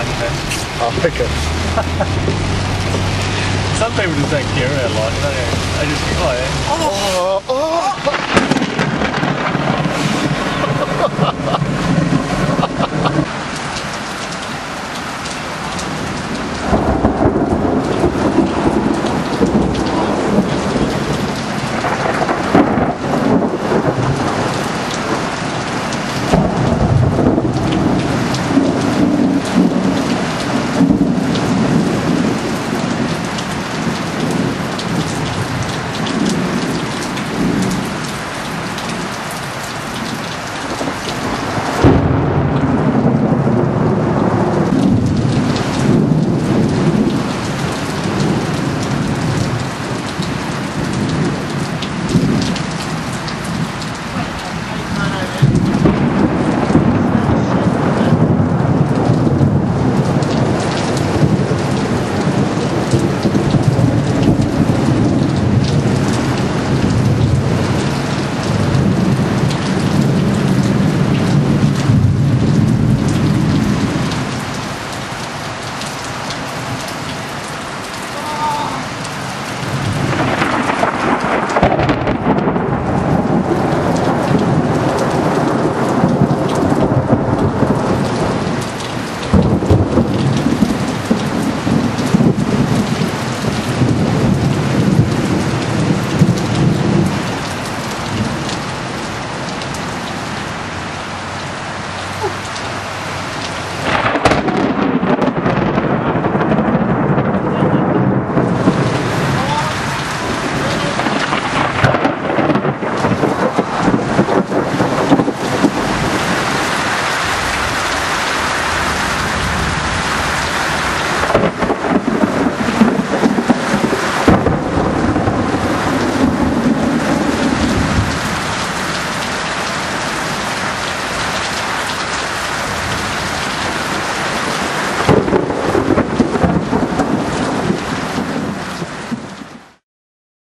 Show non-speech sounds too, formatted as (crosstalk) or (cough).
wanker. Oh, okay. (laughs) Some people just don't care about life, don't they? They just, oh yeah. oh. Oh, oh.